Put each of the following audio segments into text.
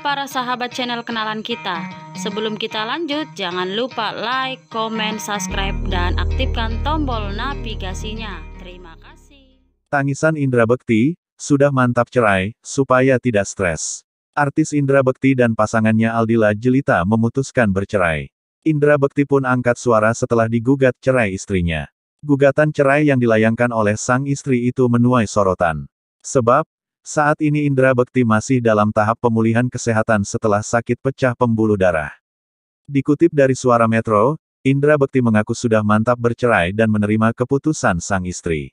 para sahabat channel kenalan kita. Sebelum kita lanjut, jangan lupa like, komen, subscribe, dan aktifkan tombol navigasinya. Terima kasih. Tangisan Indra Bekti, sudah mantap cerai, supaya tidak stres. Artis Indra Bekti dan pasangannya Aldila Jelita memutuskan bercerai. Indra Bekti pun angkat suara setelah digugat cerai istrinya. Gugatan cerai yang dilayangkan oleh sang istri itu menuai sorotan. Sebab, saat ini Indra Bekti masih dalam tahap pemulihan kesehatan setelah sakit pecah pembuluh darah. Dikutip dari suara Metro, Indra Bekti mengaku sudah mantap bercerai dan menerima keputusan sang istri.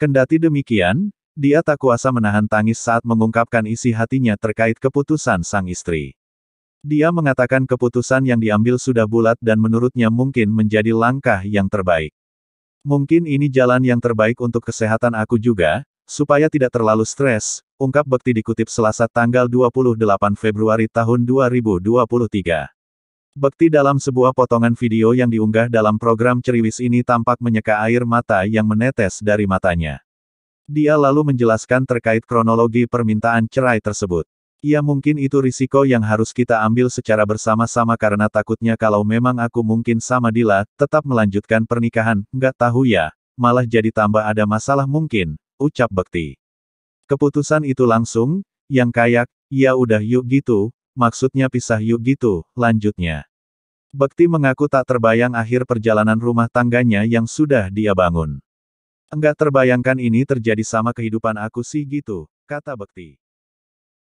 Kendati demikian, dia tak kuasa menahan tangis saat mengungkapkan isi hatinya terkait keputusan sang istri. Dia mengatakan keputusan yang diambil sudah bulat dan menurutnya mungkin menjadi langkah yang terbaik. Mungkin ini jalan yang terbaik untuk kesehatan aku juga, supaya tidak terlalu stres, ungkap Bekti dikutip Selasa tanggal 28 Februari tahun 2023. Bekti dalam sebuah potongan video yang diunggah dalam program Ceriwis ini tampak menyeka air mata yang menetes dari matanya. Dia lalu menjelaskan terkait kronologi permintaan cerai tersebut. Ya mungkin itu risiko yang harus kita ambil secara bersama-sama karena takutnya kalau memang aku mungkin sama Dila, tetap melanjutkan pernikahan, nggak tahu ya, malah jadi tambah ada masalah mungkin, ucap Bekti. Keputusan itu langsung, yang kayak, ya udah yuk gitu, maksudnya pisah yuk gitu, lanjutnya. Bekti mengaku tak terbayang akhir perjalanan rumah tangganya yang sudah dia bangun. Enggak terbayangkan ini terjadi sama kehidupan aku sih gitu, kata Bekti.